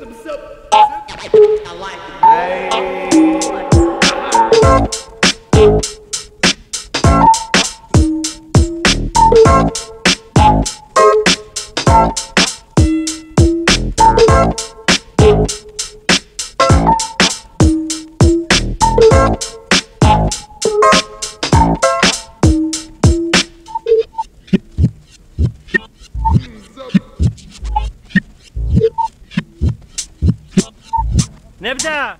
with himself. I like it. Hey. Nebda!